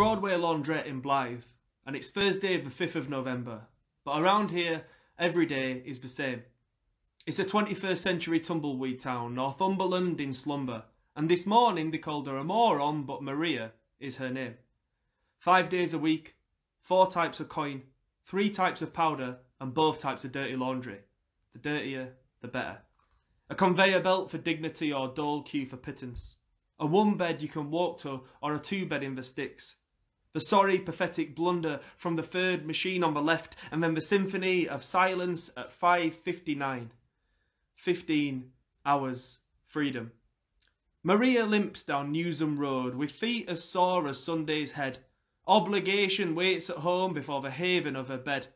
Broadway laundrette in Blyth, and it's Thursday, the 5th of November. But around here, every day is the same. It's a 21st century tumbleweed town, Northumberland in slumber, and this morning they called her a moron, but Maria is her name. Five days a week, four types of coin, three types of powder, and both types of dirty laundry. The dirtier, the better. A conveyor belt for dignity or dole queue for pittance. A one bed you can walk to or a two bed in the sticks. The sorry, pathetic blunder from the third machine on the left, and then the symphony of silence at 5.59. 15 hours freedom. Maria limps down Newsham Road with feet as sore as Sunday's head. Obligation waits at home before the haven of her bed.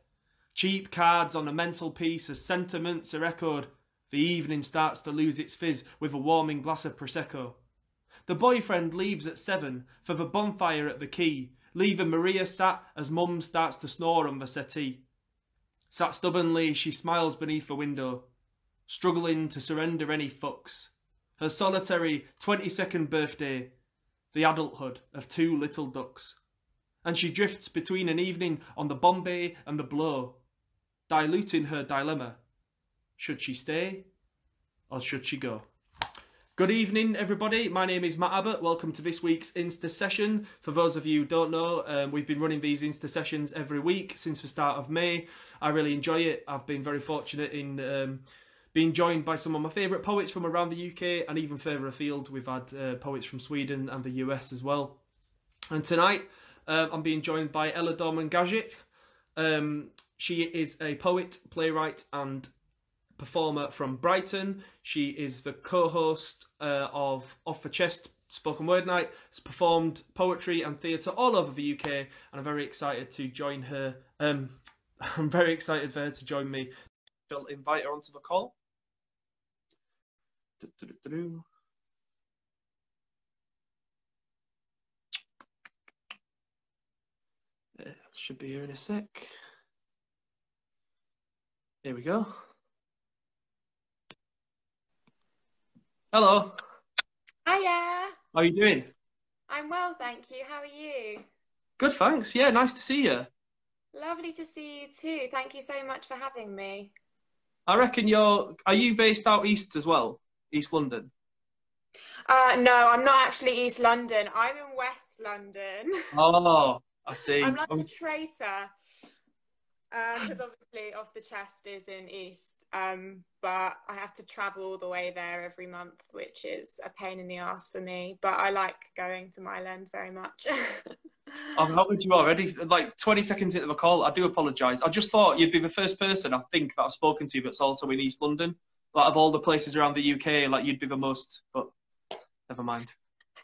Cheap cards on a mantelpiece as sentiments are echoed. The evening starts to lose its fizz with a warming glass of Prosecco. The boyfriend leaves at seven for the bonfire at the quay, leaving Maria sat as mum starts to snore on the settee. Sat stubbornly, she smiles beneath the window, struggling to surrender any fucks. Her solitary 22nd birthday, the adulthood of two little ducks. And she drifts between an evening on the Bombay and the Blow, diluting her dilemma. Should she stay or should she go? Good evening, everybody. My name is Matt Abbott. Welcome to this week's Insta session. For those of you who don't know, um, we've been running these Insta sessions every week since the start of May. I really enjoy it. I've been very fortunate in um, being joined by some of my favourite poets from around the UK and even further afield. We've had uh, poets from Sweden and the US as well. And tonight, uh, I'm being joined by Ella Dorman Gajic. Um, she is a poet, playwright, and performer from Brighton. She is the co-host uh, of Off the Chest Spoken Word Night. Has performed poetry and theatre all over the UK, and I'm very excited to join her. Um, I'm very excited for her to join me. I'll invite her onto the call. Do-do-do-do. Uh, should be here in a sec. Here we go. Hello. Hiya. How are you doing? I'm well, thank you. How are you? Good, thanks. Yeah, nice to see you. Lovely to see you too. Thank you so much for having me. I reckon you're. Are you based out east as well? East London. Uh, no, I'm not actually East London. I'm in West London. Oh, I see. I'm like a traitor. Because uh, obviously, off the chest is in East, um, but I have to travel all the way there every month, which is a pain in the ass for me. But I like going to Mile End very much. I've not with you already. Like 20 seconds into the call, I do apologise. I just thought you'd be the first person I think that I've spoken to that's also in East London. Like of all the places around the UK, like you'd be the most. But never mind.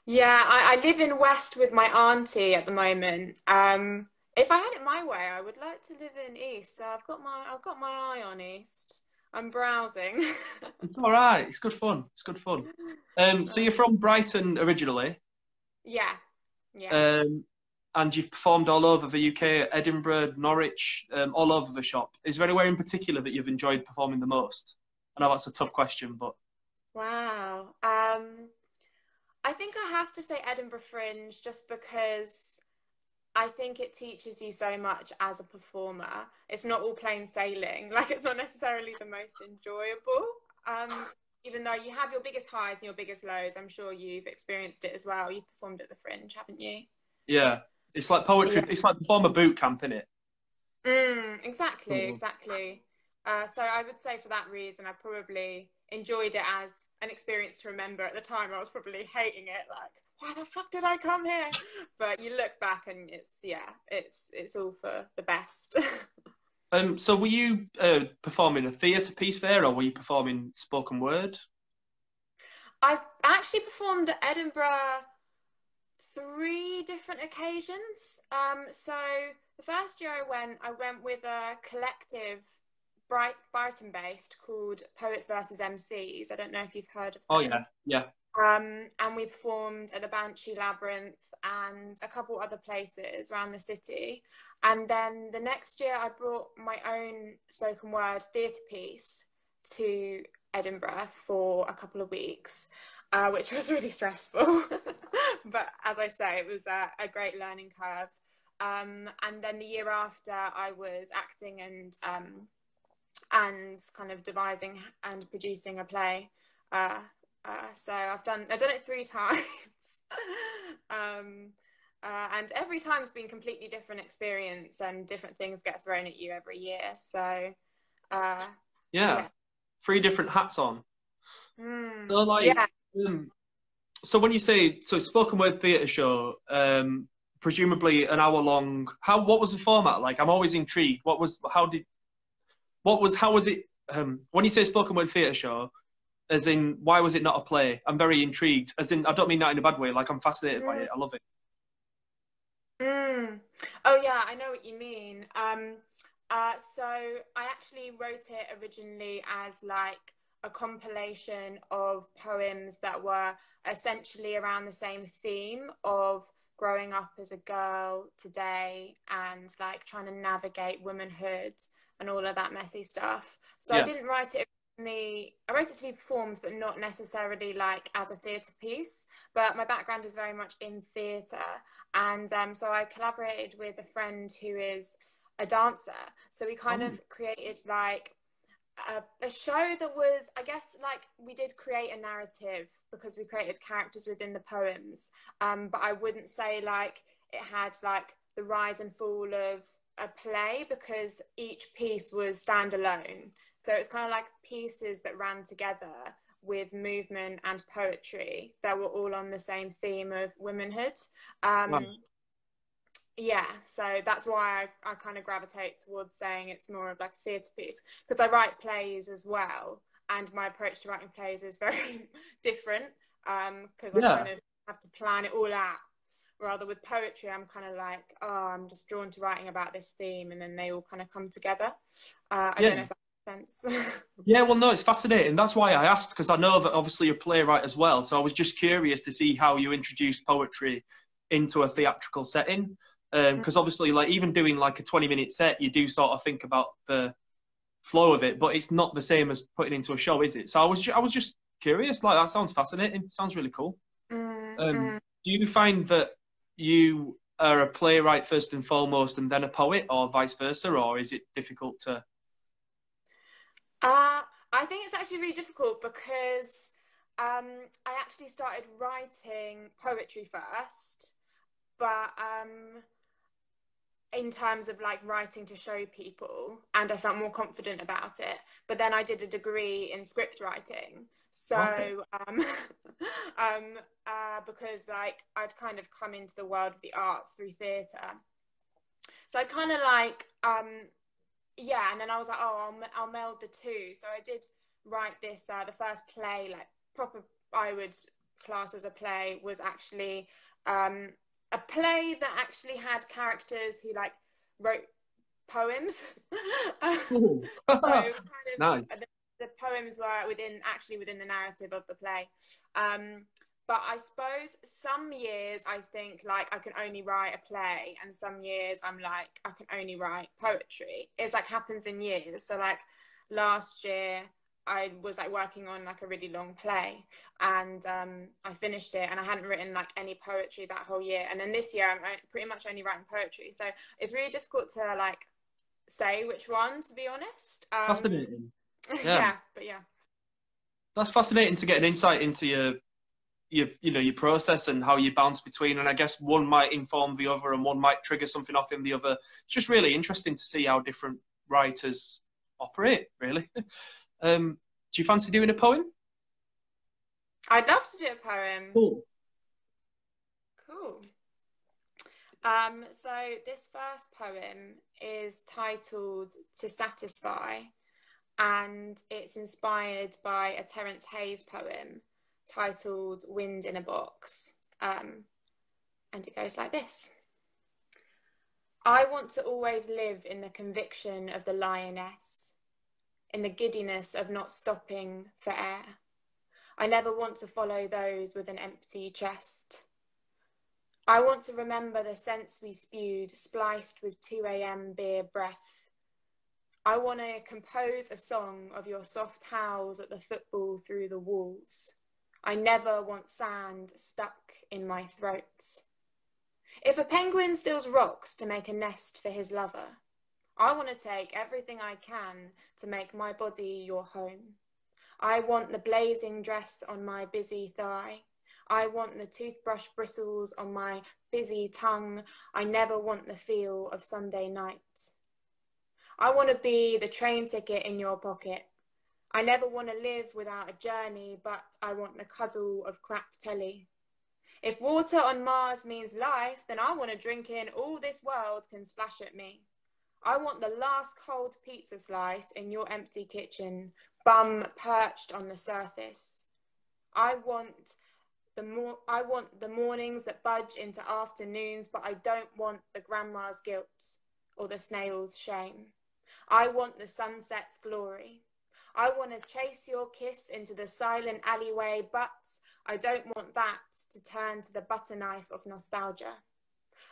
Yeah, I, I live in West with my auntie at the moment. Um, if I had it my way, I would like to live in East. So I've got my I've got my eye on East. I'm browsing. it's all right. It's good fun. It's good fun. Um, so you're from Brighton originally. Yeah. Yeah. Um, and you've performed all over the UK, Edinburgh, Norwich, um, all over the shop. Is there anywhere in particular that you've enjoyed performing the most? I know that's a tough question, but. Wow. Um, I think I have to say Edinburgh Fringe just because I think it teaches you so much as a performer. It's not all plain sailing. Like it's not necessarily the most enjoyable. Um, even though you have your biggest highs and your biggest lows, I'm sure you've experienced it as well. You've performed at the Fringe, haven't you? Yeah, it's like poetry. Yeah. It's like performer boot camp, isn't it? Mm, exactly, exactly. Uh, so I would say for that reason, I probably enjoyed it as an experience to remember. At the time, I was probably hating it, like, why the fuck did I come here? But you look back and it's yeah, it's it's all for the best. um, so were you uh, performing a theatre piece there, or were you performing spoken word? I've actually performed at Edinburgh three different occasions. Um, so the first year I went, I went with a collective Bright, Brighton based called Poets versus MCs. I don't know if you've heard of oh, them. Oh yeah, yeah. Um, and we performed at the Banshee Labyrinth and a couple other places around the city. And then the next year, I brought my own spoken word theatre piece to Edinburgh for a couple of weeks, uh, which was really stressful. but as I say, it was a, a great learning curve. Um, and then the year after, I was acting and um, and kind of devising and producing a play. Uh, uh, so I've done I've done it three times, um, uh, and every time's been completely different experience, and different things get thrown at you every year. So uh, yeah. yeah. three different hats on. Mm, so like, yeah. Um, so when you say so spoken word theatre show, um, presumably an hour long. How what was the format like? I'm always intrigued. What was how did what was how was it um, when you say spoken word theatre show? As in, why was it not a play? I'm very intrigued. As in, I don't mean that in a bad way. Like I'm fascinated mm. by it. I love it. Mm. Oh yeah, I know what you mean. Um, uh, so I actually wrote it originally as like a compilation of poems that were essentially around the same theme of growing up as a girl today and like trying to navigate womanhood and all of that messy stuff. So yeah. I didn't write it me I wrote it to be performed but not necessarily like as a theatre piece but my background is very much in theatre and um, so I collaborated with a friend who is a dancer so we kind oh. of created like a, a, show that was, I guess, like we did create a narrative because we created characters within the poems. Um, but I wouldn't say like it had like the rise and fall of a play because each piece was standalone. So it's kind of like pieces that ran together with movement and poetry that were all on the same theme of womanhood. Um, yeah so that's why I, I kind of gravitate towards saying it's more of like a theatre piece because I write plays as well and my approach to writing plays is very different because um, yeah. I kind of have to plan it all out rather with poetry I'm kind of like oh I'm just drawn to writing about this theme and then they all kind of come together uh, I yeah. don't know if that makes sense yeah well no it's fascinating that's why I asked because I know that obviously you're a playwright as well so I was just curious to see how you introduce poetry into a theatrical setting because um, mm. obviously like even doing like a 20 minute set you do sort of think about the flow of it but it's not the same as putting into a show is it so i was ju- i was just curious like that sounds fascinating sounds really cool mm-hmm. um, mm. do you find that you are a playwright first and foremost and then a poet or vice versa or is it difficult to uh, i think it's actually really difficult because um, i actually started writing poetry first but um, in terms of like writing to show people and I felt more confident about it. But then I did a degree in script writing. So okay. um, um, uh, because like I'd kind of come into the world of the arts through theatre. So I kind of like um, yeah, and then I was like, oh, I'll, I'll meld the two. So I did write this. Uh, the first play, like proper, I would class as a play, was actually um, a play that actually had characters who like wrote poems. so kind of, nice. The, the, poems were within actually within the narrative of the play. Um, but I suppose some years I think like I can only write a play, and some years I'm like I can only write poetry. It's like happens in years. So like last year I was like working on like a really long play and um, I finished it and I hadn't written like any poetry that whole year and then this year I'm pretty much only writing poetry so it's really difficult to like say which one to be honest um, fascinating. Yeah. yeah but yeah. That's fascinating to get an insight into your your you know your process and how you bounce between and I guess one might inform the other and one might trigger something off in the other. It's just really interesting to see how different writers operate really Um, do you fancy doing a poem? I'd love to do a poem. Cool. Cool. Um, so this first poem is titled To Satisfy and it's inspired by a Terence Hayes poem titled Wind in a Box. Um, and it goes like this. I want to always live in the conviction of the lioness in the giddiness of not stopping for air. I never want to follow those with an empty chest. I want to remember the scents we spewed, spliced with 2 a.m. beer breath. I want to compose a song of your soft howls at the football through the walls. I never want sand stuck in my throat. If a penguin steals rocks to make a nest for his lover, I want to take everything I can to make my body your home. I want the blazing dress on my busy thigh. I want the toothbrush bristles on my busy tongue. I never want the feel of Sunday night. I want to be the train ticket in your pocket. I never want to live without a journey, but I want the cuddle of crap telly. If water on Mars means life, then I want to drink in all this world can splash at me. I want the last cold pizza slice in your empty kitchen, bum perched on the surface. I want the more I want the mornings that budge into afternoons, but I don't want the grandma's guilt or the snail's shame. I want the sunset's glory. I want to chase your kiss into the silent alleyway, but I don't want that to turn to the butter knife of nostalgia.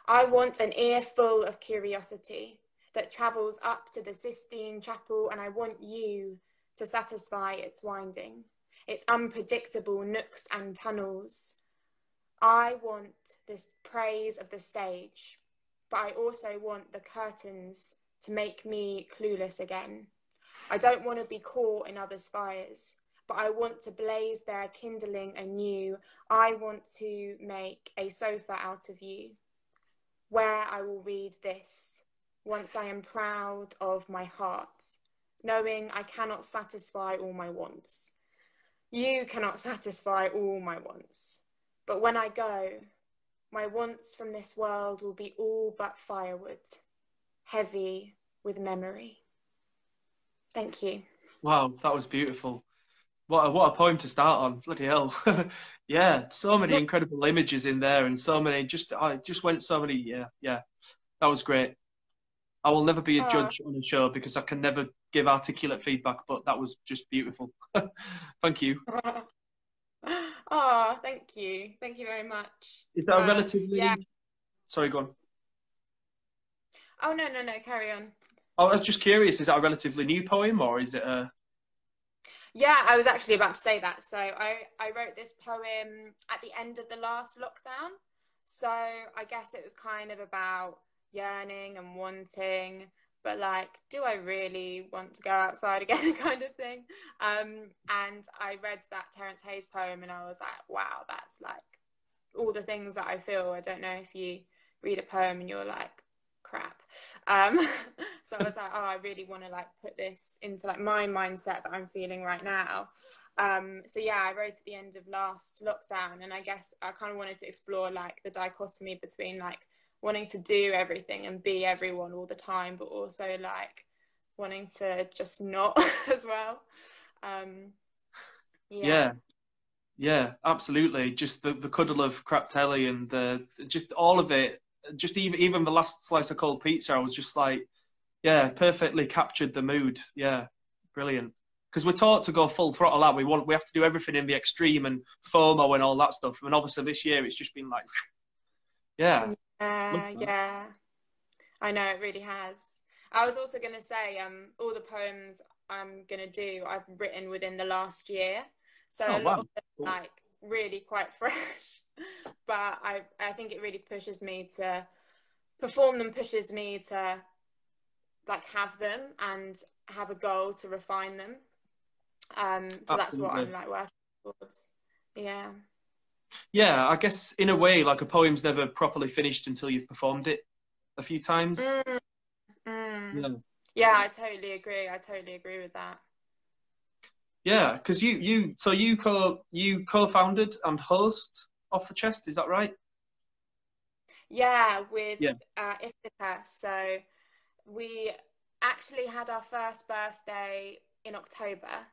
I want an ear full of curiosity that travels up to the Sistine Chapel, and I want you to satisfy its winding its unpredictable nooks and tunnels. I want this praise of the stage, but I also want the curtains to make me clueless again. I don't want to be caught in others' fires, but I want to blaze their kindling anew. I want to make a sofa out of you, where I will read this once I am proud of my heart, knowing I cannot satisfy all my wants. You cannot satisfy all my wants, but when I go, my wants from this world will be all but firewood, heavy with memory. Thank you. Wow, that was beautiful. What a, what a poem to start on. Bloody hell. yeah, so many incredible images in there and so many just I just went so many yeah, yeah. That was great. I will never be a judge on a show because I can never give articulate feedback, but that was just beautiful. thank you. oh, thank you. Thank you very much. Is that a um, relatively. Yeah. Sorry, go on. Oh, no, no, no, carry on. I was just curious, is that a relatively new poem or is it a. Yeah, I was actually about to say that. So I, I wrote this poem at the end of the last lockdown. So I guess it was kind of about yearning and wanting but like do i really want to go outside again kind of thing? Um, and i read that terence hayes poem and i was like wow that's like all the things that i feel. I don't know if you read a poem and you're like crap. Um, so i was like oh i really want to like put this into like my mindset that i'm feeling right now. Um, so yeah i wrote at the end of last lockdown and i guess i kind of wanted to explore like the dichotomy between like wanting to do everything and be everyone all the time, but also like wanting to just not as well. Um, yeah. yeah. yeah. absolutely. Just the, the cuddle of crap telly and the just all of it. Just even even the last slice of cold pizza, I was just like, yeah, perfectly captured the mood. Yeah, brilliant. Because we're taught to go full throttle out. We want we have to do everything in the extreme and FOMO and all that stuff. And obviously this year it's just been like, yeah, uh, yeah, I know it really has. I was also going to say, um, all the poems I'm going to do, I've written within the last year, so oh, a lot wow. of them like really quite fresh. but I, I think it really pushes me to perform them. Pushes me to like have them and have a goal to refine them. Um, so Absolutely. that's what I'm like working towards. Yeah. Yeah, I guess in a way, like a poem's never properly finished until you've performed it a few times. Mm, mm. Yeah. yeah, I totally agree. I totally agree with that. Yeah, because you you so you co you co-founded and host Off the Chest, is that right? Yeah, with yeah. Uh, Ithaca. So we actually had our first birthday in October.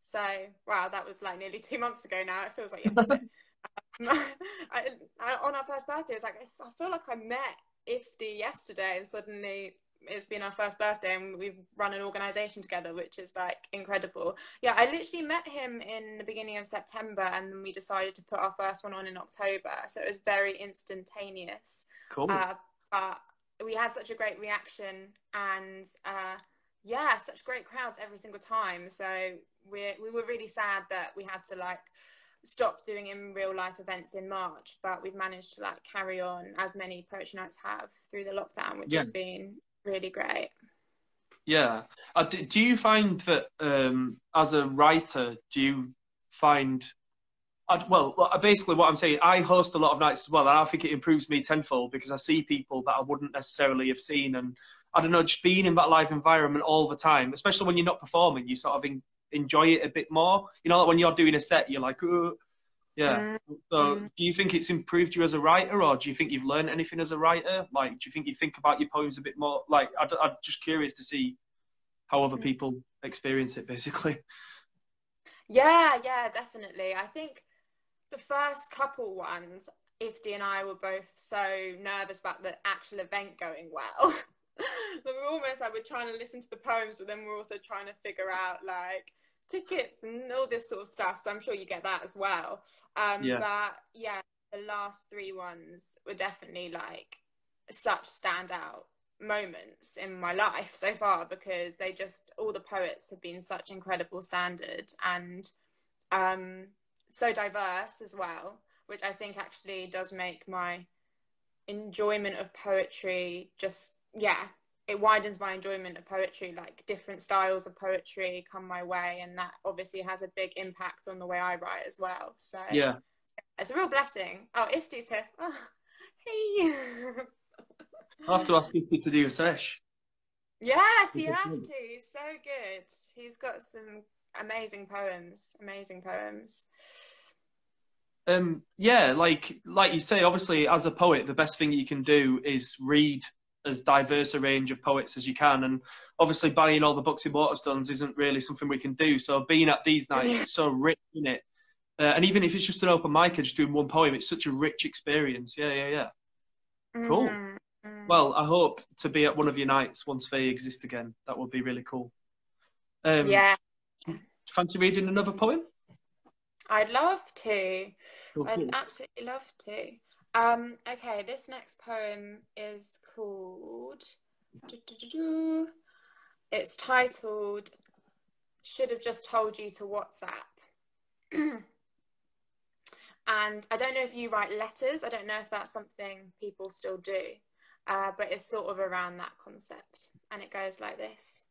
So wow, that was like nearly two months ago now. It feels like yesterday. I, I, on our first birthday, it's like I feel like I met Ifty yesterday, and suddenly it's been our first birthday, and we've run an organisation together, which is like incredible. Yeah, I literally met him in the beginning of September, and then we decided to put our first one on in October, so it was very instantaneous. Cool. Uh, but we had such a great reaction, and uh, yeah, such great crowds every single time. So we we were really sad that we had to like stopped doing in real life events in March, but we've managed to like carry on as many poetry nights have through the lockdown, which Yeah. has been really great. Yeah. Uh, do, do you find that um, as a writer, do you find I, well, well, basically, what I'm saying, I host a lot of nights as well, and I think it improves me tenfold because I see people that I wouldn't necessarily have seen, and I don't know, just being in that live environment all the time, especially when you're not performing, you sort of en- enjoy it a bit more. You know, like when you're doing a set, you're like, oh, yeah. So, Mm. do you think it's improved you as a writer, or do you think you've learned anything as a writer? Like, do you think you think about your poems a bit more? Like, I, I'm just curious to see how other Mm. people experience it, basically. Yeah, yeah, definitely. I think the first couple ones, Ifty and I were both so nervous about the actual event going well. we were almost like we're trying to listen to the poems, but then we're also trying to figure out like tickets and all this sort of stuff. So I'm sure you get that as well. Um, Yeah. But yeah, the last three ones were definitely like such standout moments in my life so far because they just all the poets have been such incredible standard and um so diverse as well which i think actually does make my enjoyment of poetry just yeah it widens my enjoyment of poetry like different styles of poetry come my way and that obviously has a big impact on the way i write as well so Yeah. it's a real blessing oh ifty's here oh, hey I'll have to ask you to do a sesh. Yes, you have to. He's so good. He's got some amazing poems. Amazing poems. Um, yeah, like like you say, obviously, as a poet, the best thing you can do is read as diverse a range of poets as you can. And obviously, buying all the books in Waterstones isn't really something we can do. So being at these nights, Yeah. it's so rich in it. Uh, and even if it's just an open mic and just doing one poem, it's such a rich experience. Yeah, yeah, yeah. Cool. Mm, mm. Well, I hope to be at one of your nights once they exist again. That would be really cool. Um, yeah, Fancy reading another poem? I'd love to. Cool, I'd absolutely love to. Um, okay, this next poem is called. It's titled "Should Have Just Told You to WhatsApp." and I don't know if you write letters. I don't know if that's something people still do, uh, but it's sort of around that concept. And it goes like this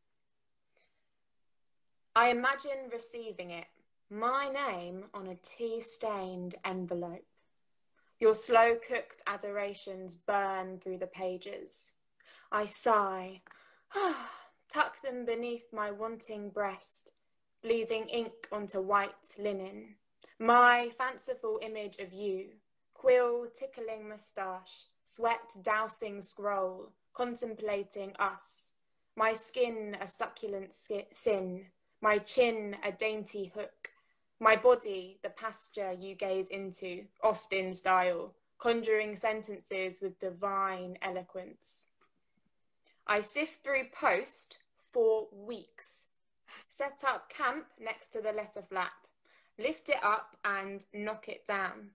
I imagine receiving it, my name on a tea stained envelope. Your slow cooked adorations burn through the pages. I sigh, ah, tuck them beneath my wanting breast, bleeding ink onto white linen. My fanciful image of you, quill tickling moustache, sweat dousing scroll, contemplating us. My skin a succulent sin, my chin a dainty hook, my body the pasture you gaze into, Austen style, conjuring sentences with divine eloquence. I sift through post for weeks, set up camp next to the letter flap, lift it up and knock it down,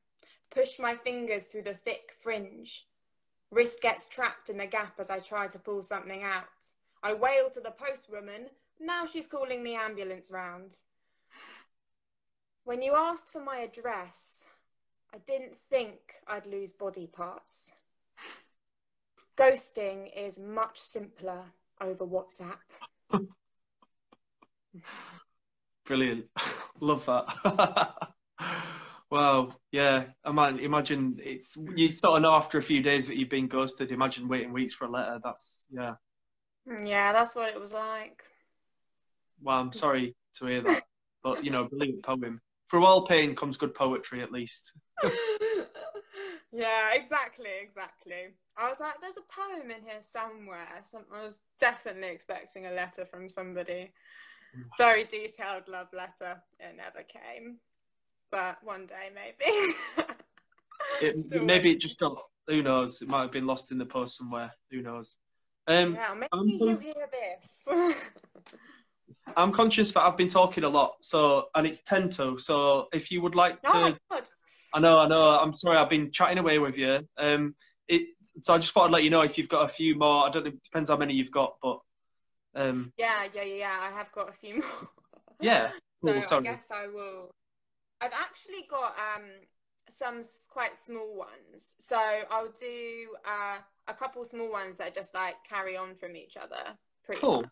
push my fingers through the thick fringe. Wrist gets trapped in the gap as I try to pull something out. I wail to the postwoman, now she's calling the ambulance round. When you asked for my address, I didn't think I'd lose body parts. Ghosting is much simpler over WhatsApp. Brilliant. Love that. wow. Yeah. I imagine it's you sort of know after a few days that you've been ghosted. Imagine waiting weeks for a letter. That's yeah. Hmm, yeah, that's what it was like. Well, I'm sorry to hear that, but you know, brilliant poem. Through all pain comes good poetry, at least. yeah, exactly, exactly. I was like, there's a poem in here somewhere. Some, I was definitely expecting a letter from somebody. Very detailed love letter. It never came. But one day, maybe. It, maybe it just got. Who knows? It might have been lost in the post somewhere. Who knows? Um, Yeah, maybe I'm hear this. I'm conscious that I've been talking a lot, so and it's ten to. So if you would like oh to. I know, I know. I'm sorry, I've been chatting away with you. Um, it. So I just thought I'd let you know if you've got a few more. I don't know. It depends how many you've got, but um, Yeah, yeah, yeah, yeah. I have got a few more. yeah. Cool. so I guess I will I've actually got um, some quite small ones. So I'll do uh, a couple small ones that just like carry on from each other. Pretty Cool. much.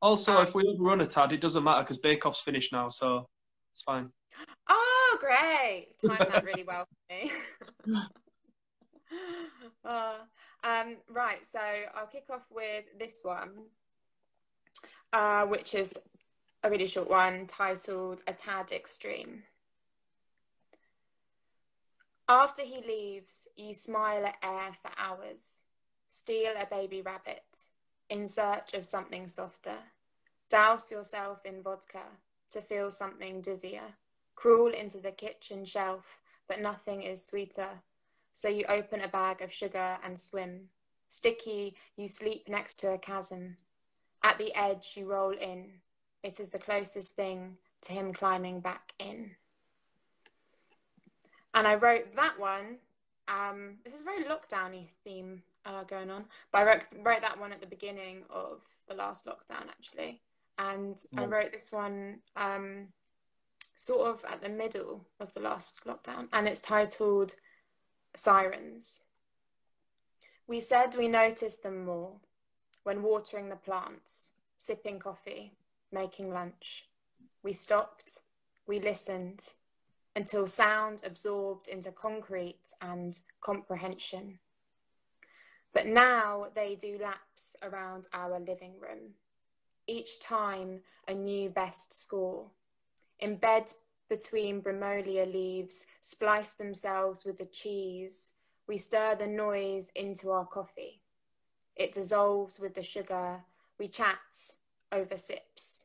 Also, Um, if we overrun a tad, it doesn't matter because Bake Off's finished now, so it's fine. Oh, great! Timed that really well for me. uh, um, right, so I'll kick off with this one, uh, which is a really short one titled A Tad Extreme. After he leaves, you smile at air for hours, steal a baby rabbit in search of something softer, douse yourself in vodka to feel something dizzier, crawl into the kitchen shelf, but nothing is sweeter. So you open a bag of sugar and swim. Sticky, you sleep next to a chasm. At the edge, you roll in. It is the closest thing to him climbing back in. And I wrote that one. Um, this is a very lockdowny theme uh, going on, but I wrote, wrote that one at the beginning of the last lockdown, actually. And I Mm. wrote this one um, sort of at the middle of the last lockdown, and it's titled Sirens. We said we noticed them more when watering the plants, sipping coffee, making lunch. We stopped, we listened until sound absorbed into concrete and comprehension. But now they do laps around our living room, each time a new best score. In bed between brimolia leaves, splice themselves with the cheese. We stir the noise into our coffee. It dissolves with the sugar. We chat over sips,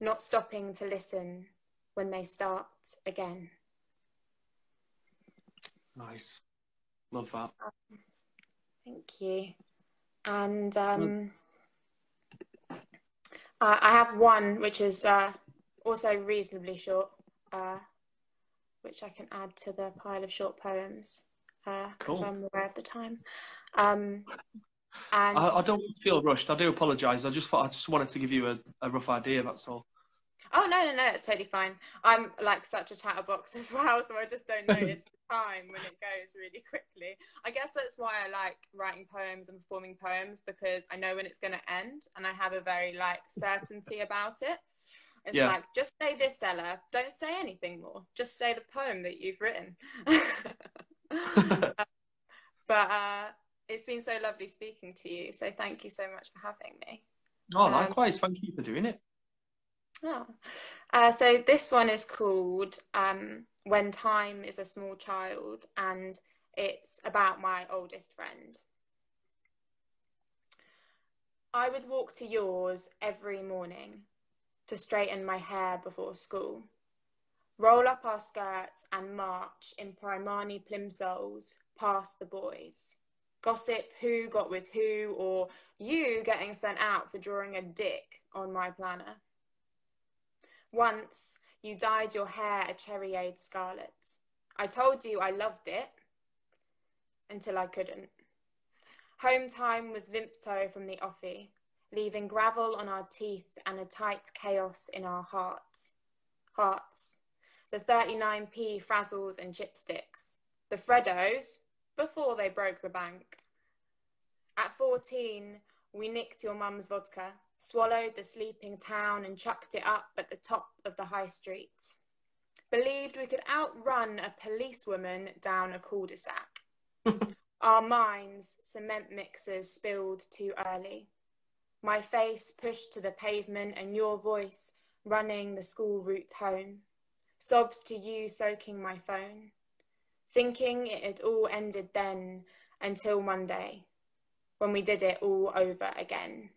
not stopping to listen when they start again. Nice. Love that. Um, Thank you. And um, I I have one which is uh, also reasonably short, uh, which I can add to the pile of short poems because Cool. I'm aware of the time. Um, and I, I don't want to feel rushed. I do apologise. I just thought I just wanted to give you a, a rough idea. That's all. Oh no, no, no, it's totally fine. I'm like such a chatterbox as well, so I just don't notice the time when it goes really quickly. I guess that's why I like writing poems and performing poems because I know when it's going to end and I have a very like certainty about it. It's Yeah. like just say this, Ella. Don't say anything more. Just say the poem that you've written. but uh, it's been so lovely speaking to you. So thank you so much for having me. oh, Um, likewise. Thank you for doing it. Oh. Uh, so this one is called um, When Time is a Small Child, and it's about my oldest friend. I would walk to yours every morning to straighten my hair before school, roll up our skirts and march in Primani plimsolls past the boys. Gossip who got with who, or you getting sent out for drawing a dick on my planner. Once you dyed your hair a cherryade scarlet. I told you I loved it until I couldn't. Home time was Vimto from the offie, leaving gravel on our teeth and a tight chaos in our hearts. Hearts. The 39p frazzles and chipsticks. The Freddos before they broke the bank. At 14, we nicked your mum's vodka, swallowed the sleeping town and chucked it up at the top of the high street. Believed we could outrun a policewoman down a cul-de-sac. Our minds, cement mixers spilled too early. My face pushed to the pavement and your voice running the school route home. Sobs to you soaking my phone. Thinking it had all ended then until Monday, when we did it all over again.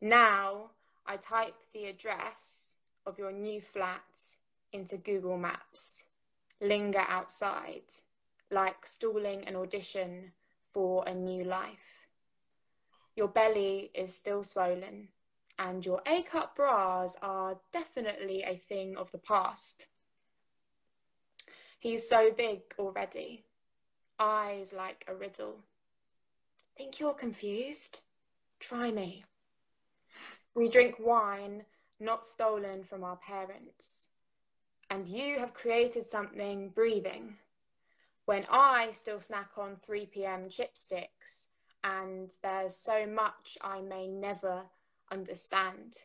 Now I type the address of your new flat into Google Maps, linger outside, like stalling an audition for a new life. Your belly is still swollen, and your A cup bras are definitely a thing of the past. He's so big already, eyes like a riddle. Think you're confused? Try me. We drink wine not stolen from our parents. and you have created something breathing. When I still snack on 3 pm chipsticks, and there's so much I may never understand.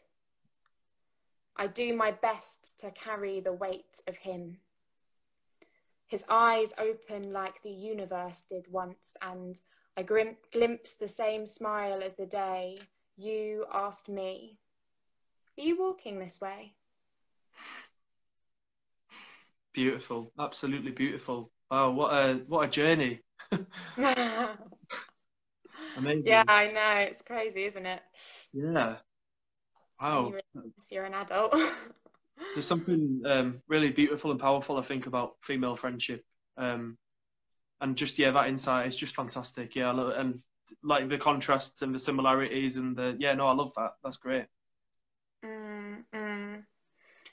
I do my best to carry the weight of him. His eyes open like the universe did once, and I glimpse the same smile as the day you asked me, Are you walking this way? Beautiful, absolutely beautiful. Wow, what a what a journey. Amazing. Yeah, I know. It's crazy, isn't it? Yeah. Wow. You're an adult. There's something um, really beautiful and powerful, I think, about female friendship. Um, and just yeah, that insight is just fantastic. Yeah, and like the contrasts and the similarities and the yeah, no, I love that. That's great. Mm, mm.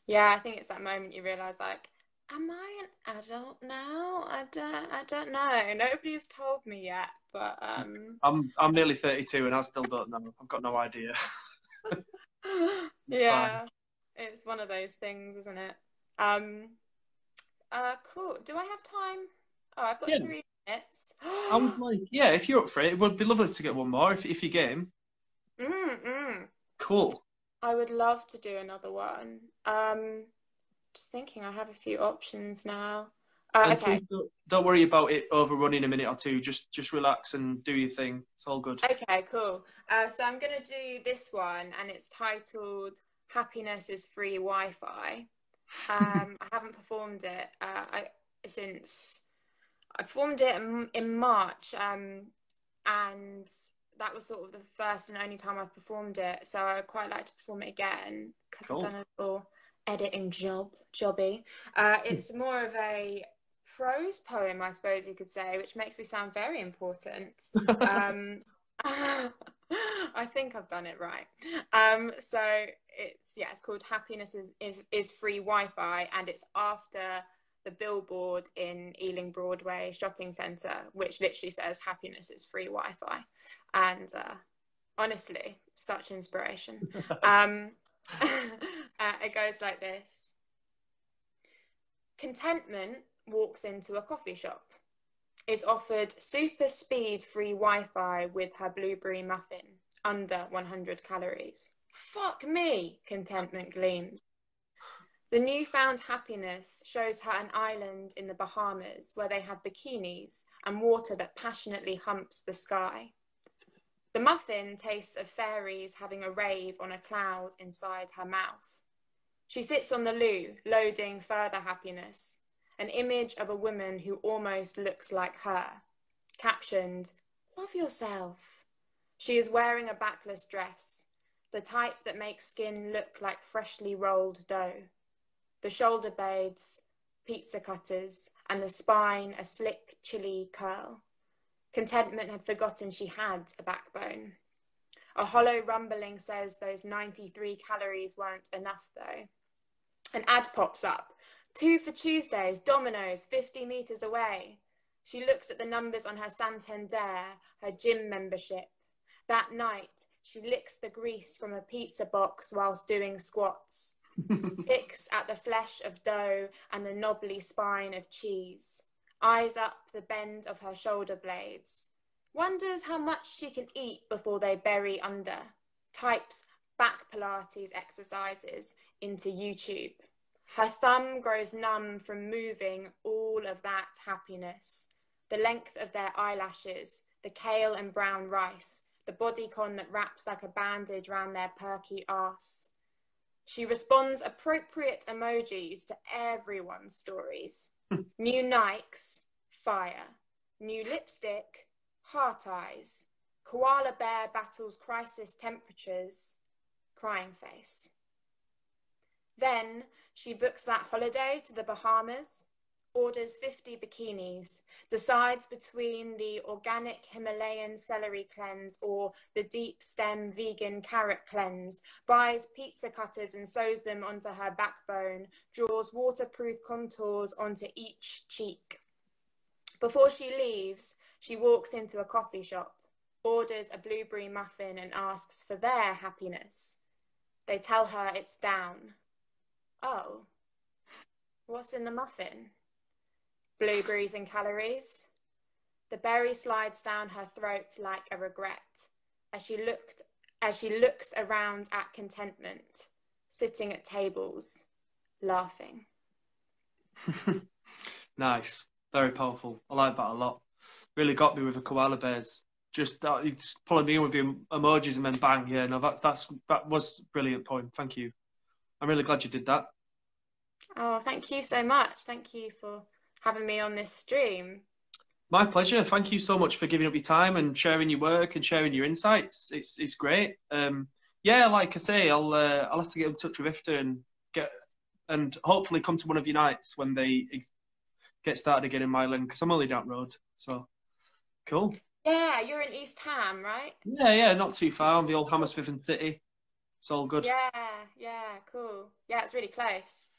Yeah, I think it's that moment you realise like, am I an adult now? I don't, I don't know. Nobody's told me yet, but um, I'm I'm nearly 32 and I still don't know. I've got no idea. yeah, fine. it's one of those things, isn't it? Um, uh, cool. Do I have time? Oh, I've got yeah. three minutes. I would like, yeah, if you're up for it, it would be lovely to get one more if if you game. Mm, mm. Cool. I would love to do another one. Um, just thinking, I have a few options now. Uh, okay. Don't, don't, worry about it overrunning a minute or two. Just just relax and do your thing. It's all good. Okay, cool. Uh, so I'm going to do this one, and it's titled "Happiness is Free Wi-Fi." Um, I haven't performed it uh, I, since I performed it in, in March, um, and that was sort of the first and only time I've performed it. So I would quite like to perform it again because cool. I've done a little editing job, jobby. Uh, it's more of a prose poem, I suppose you could say, which makes me sound very important. um, I think I've done it right. Um, so it's yeah, it's called "Happiness is is Free Wi-Fi," and it's after the billboard in Ealing Broadway shopping centre, which literally says "Happiness is free Wi-Fi," and uh, honestly, such inspiration. um, uh, it goes like this: Contentment walks into a coffee shop, is offered super speed free Wi Fi with her blueberry muffin, under 100 calories. Fuck me, contentment gleams. The newfound happiness shows her an island in the Bahamas where they have bikinis and water that passionately humps the sky. The muffin tastes of fairies having a rave on a cloud inside her mouth. She sits on the loo, loading further happiness, an image of a woman who almost looks like her, captioned, Love yourself. She is wearing a backless dress, the type that makes skin look like freshly rolled dough. The shoulder blades, pizza cutters, and the spine a slick, chilly curl. Contentment had forgotten she had a backbone. A hollow rumbling says those 93 calories weren't enough, though. An ad pops up Two for Tuesdays, Domino's, 50 metres away. She looks at the numbers on her Santander, her gym membership. That night, she licks the grease from a pizza box whilst doing squats, picks at the flesh of dough and the knobbly spine of cheese, eyes up the bend of her shoulder blades, wonders how much she can eat before they bury under, types back Pilates exercises into YouTube. Her thumb grows numb from moving all of that happiness. The length of their eyelashes, the kale and brown rice, the bodycon that wraps like a bandage round their perky arse. She responds appropriate emojis to everyone's stories. Hmm. New Nikes, fire. New lipstick, heart eyes. Koala bear battles crisis temperatures, crying face. Then she books that holiday to the Bahamas, orders 50 bikinis, decides between the organic Himalayan celery cleanse or the deep stem vegan carrot cleanse, buys pizza cutters and sews them onto her backbone, draws waterproof contours onto each cheek. Before she leaves, she walks into a coffee shop, orders a blueberry muffin, and asks for their happiness. They tell her it's down oh, What's in the muffin? Blueberries and calories. The berry slides down her throat like a regret as she looked as she looks around at contentment, sitting at tables, laughing. nice. Very powerful. I like that a lot. Really got me with the koala bears. Just uh, it's pulling me in with the emojis and then bang. Yeah, no, that's that's that was brilliant point. Thank you. I'm really glad you did that. Oh, thank you so much. Thank you for having me on this stream. My pleasure. Thank you so much for giving up your time and sharing your work and sharing your insights. It's it's great. Um, yeah, like I say, I'll uh, I'll have to get in touch with IFTA and get and hopefully come to one of your nights when they get started again in Milan because I'm only down road. So cool. Yeah, you're in East Ham, right? Yeah, yeah, not too far on the old Hammersmith and City. It's all good. Yeah, yeah, cool. Yeah, it's really close.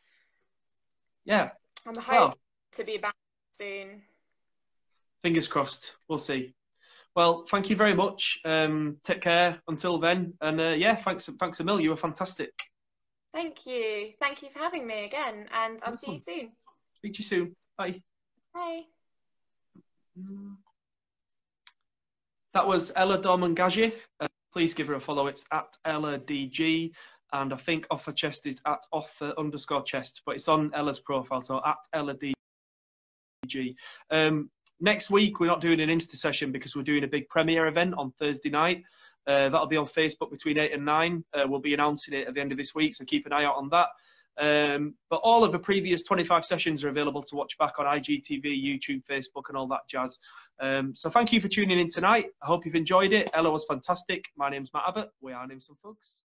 Yeah. I'm hoping well, to be back soon. Fingers crossed. We'll see. Well, thank you very much. Um, take care until then, and uh, yeah, thanks, thanks a mil. You were fantastic. Thank you. Thank you for having me again, and I'll awesome. see you soon. Speak to you soon. Bye. Bye. That was Ella Dorman-Gajic. Uh, please give her a follow. It's at Ella DG, and I think Offer Chest is at Offer underscore Chest, but it's on Ella's profile, so at Ella DG. Um, next week we're not doing an Insta session because we're doing a big premiere event on Thursday night. Uh, that'll be on Facebook between eight and nine. Uh, we'll be announcing it at the end of this week, so keep an eye out on that. Um, but all of the previous 25 sessions are available to watch back on IGTV, YouTube, Facebook, and all that jazz. Um, so thank you for tuning in tonight. I hope you've enjoyed it. Ella was fantastic. My name's Matt Abbott. We are Nymphs and Thugs.